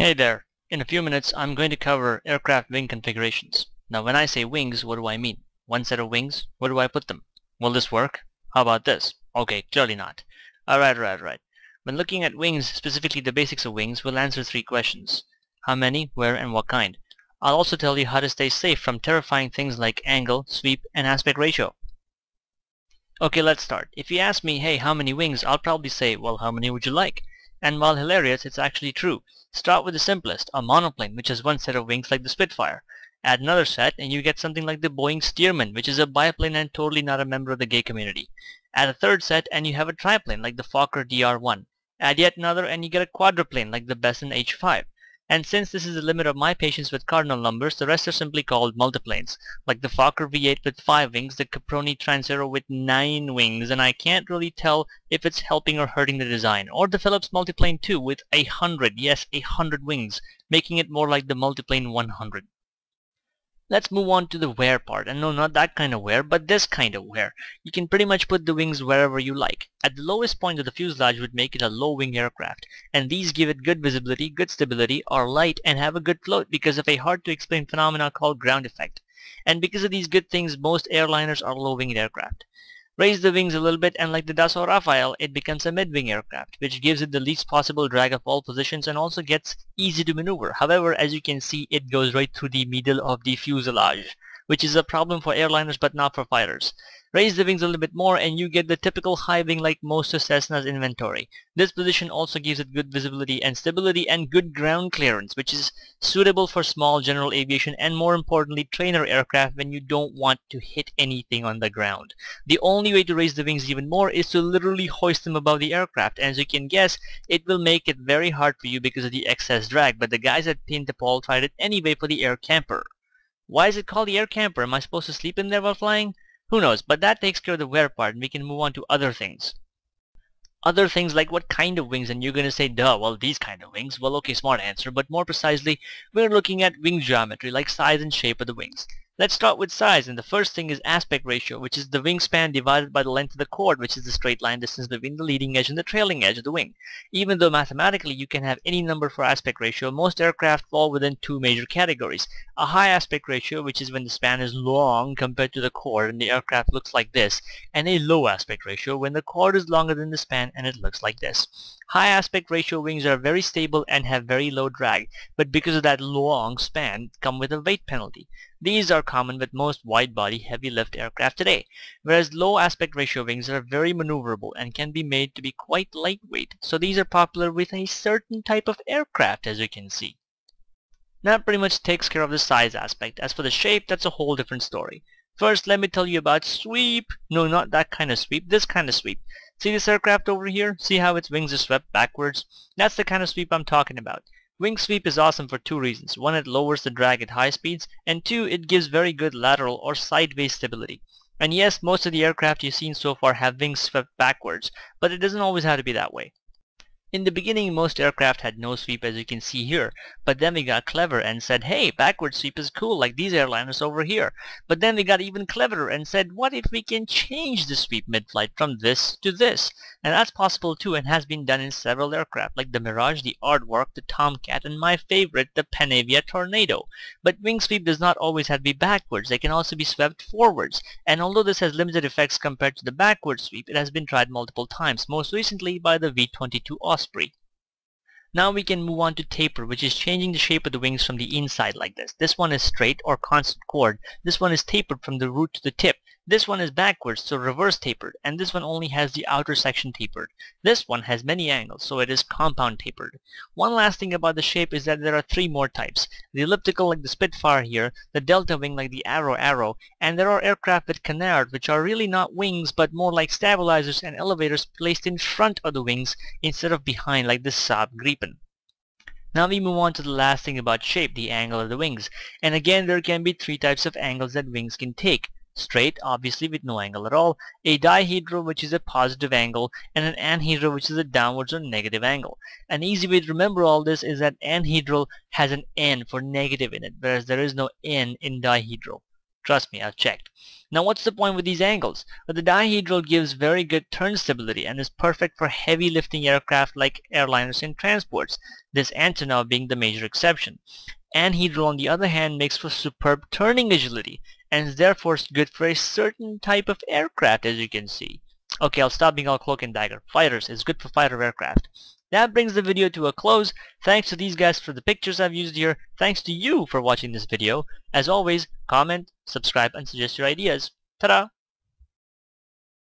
Hey there. In a few minutes I'm going to cover aircraft wing configurations. Now when I say wings, what do I mean? One set of wings? Where do I put them? Will this work? How about this? Okay, clearly not. Alright, alright, alright. When looking at wings, specifically the basics of wings, we'll answer three questions. How many, where, and what kind? I'll also tell you how to stay safe from terrifying things like angle, sweep, and aspect ratio. Okay, let's start. If you ask me, hey, how many wings, I'll probably say, well, how many would you like? And while hilarious, it's actually true. Start with the simplest, a monoplane, which has one set of wings like the Spitfire. Add another set and you get something like the Boeing Stearman, which is a biplane and totally not a member of the gay community. Add a third set and you have a triplane like the Fokker DR1. Add yet another and you get a quadruplane like the Besson H5. And since this is the limit of my patience with cardinal numbers, the rest are simply called multiplanes, like the Fokker V8 with 5 wings, the Caproni Transaereo with 9 wings, and I can't really tell if it's helping or hurting the design, or the Phillips Multiplane 2 with a 100, yes, a 100 wings, making it more like the Multiplane 100. Let's move on to the wear part. And no, not that kind of wear, but this kind of wear. You can pretty much put the wings wherever you like. At the lowest point of the fuselage would make it a low-wing aircraft. And these give it good visibility, good stability, are light, and have a good float because of a hard-to-explain phenomena called ground effect. And because of these good things, most airliners are low-winged aircraft. Raise the wings a little bit and like the Dassault Rafale, it becomes a mid-wing aircraft, which gives it the least possible drag of all positions and also gets easy to maneuver. However, as you can see, it goes right through the middle of the fuselage, which is a problem for airliners but not for fighters. Raise the wings a little bit more and you get the typical high wing like most of Cessna's inventory. This position also gives it good visibility and stability and good ground clearance which is suitable for small general aviation and more importantly trainer aircraft when you don't want to hit anything on the ground. The only way to raise the wings even more is to literally hoist them above the aircraft as you can guess it will make it very hard for you because of the excess drag but the guys at Pinta tried it anyway for the air camper. Why is it called the air camper? Am I supposed to sleep in there while flying? Who knows, but that takes care of the wear part and we can move on to other things. Other things like what kind of wings and you're going to say duh well these kind of wings well okay smart answer but more precisely we're looking at wing geometry like size and shape of the wings Let's start with size and the first thing is aspect ratio which is the wingspan divided by the length of the chord which is the straight line distance between the leading edge and the trailing edge of the wing. Even though mathematically you can have any number for aspect ratio, most aircraft fall within two major categories. A high aspect ratio which is when the span is long compared to the chord and the aircraft looks like this and a low aspect ratio when the chord is longer than the span and it looks like this. High aspect ratio wings are very stable and have very low drag, but because of that long span come with a weight penalty. These are common with most wide-body heavy-lift aircraft today, whereas low aspect ratio wings are very maneuverable and can be made to be quite lightweight, so these are popular with a certain type of aircraft as you can see. That pretty much takes care of the size aspect. As for the shape, that's a whole different story. First, let me tell you about sweep. No, not that kind of sweep, this kind of sweep. See this aircraft over here? See how its wings are swept backwards? That's the kind of sweep I'm talking about. Wing sweep is awesome for two reasons. One, it lowers the drag at high speeds, and two, it gives very good lateral or sideways stability. And yes, most of the aircraft you've seen so far have wings swept backwards, but it doesn't always have to be that way. In the beginning, most aircraft had no sweep as you can see here, but then we got clever and said, hey, backward sweep is cool like these airliners over here. But then we got even cleverer and said, what if we can change the sweep mid-flight from this to this? And that's possible too and has been done in several aircraft like the Mirage, the Aardvark, the Tomcat, and my favorite, the Panavia Tornado. But wing sweep does not always have to be backwards, they can also be swept forwards. And although this has limited effects compared to the backward sweep, it has been tried multiple times, most recently by the V-22 Osprey. Now we can move on to taper, which is changing the shape of the wings from the inside like this. This one is straight or constant chord. This one is tapered from the root to the tip. This one is backwards, so reverse tapered, and this one only has the outer section tapered. This one has many angles, so it is compound tapered. One last thing about the shape is that there are three more types. The elliptical like the Spitfire here, the delta wing like the Avro Arrow, and there are aircraft with canard which are really not wings but more like stabilizers and elevators placed in front of the wings instead of behind like the Saab Gripen. Now we move on to the last thing about shape, the angle of the wings. And again, there can be three types of angles that wings can take straight, obviously with no angle at all, a dihedral which is a positive angle, and an anhedral which is a downwards or negative angle. An easy way to remember all this is that anhedral has an N for negative in it, whereas there is no N in dihedral. Trust me, I've checked. Now what's the point with these angles? Well, the dihedral gives very good turn stability and is perfect for heavy lifting aircraft like airliners and transports, this Antonov being the major exception. Anhedral on the other hand makes for superb turning agility and is therefore good for a certain type of aircraft as you can see. Okay, I'll stop being all cloak and dagger. Fighters it's good for fighter aircraft. That brings the video to a close. Thanks to these guys for the pictures I've used here. Thanks to you for watching this video. As always, comment, subscribe, and suggest your ideas. Ta-da!